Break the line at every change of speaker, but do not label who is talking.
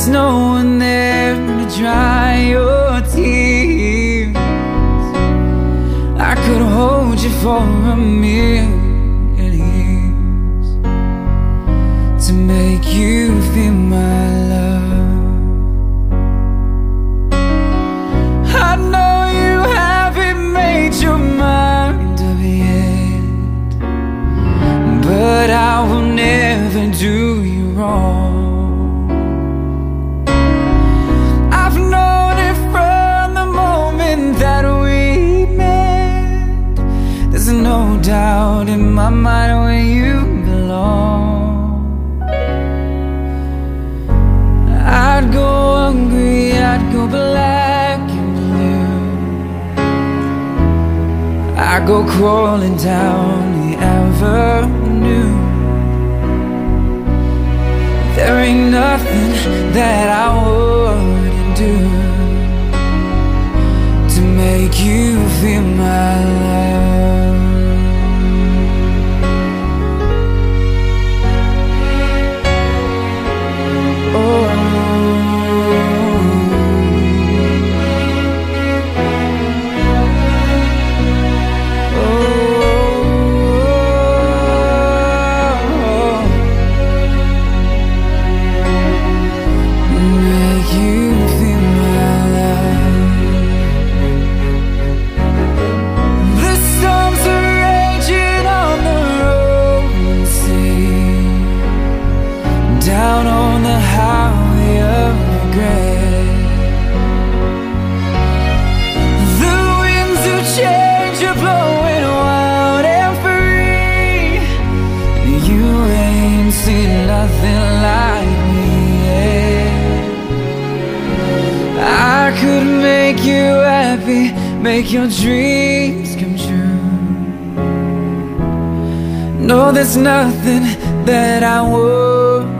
There is no one there to dry your tears. I could hold you for a million years To make you feel my doubt in my mind where you belong. I'd go hungry, I'd go black and blue. I'd go crawling down the avenue. There ain't nothing that I wouldn't do To make you feel my The winds of change are blowing wild and free. You ain't seen nothing like me. I could make you happy, make your dreams come true. No, there's nothing that I wouldn't do.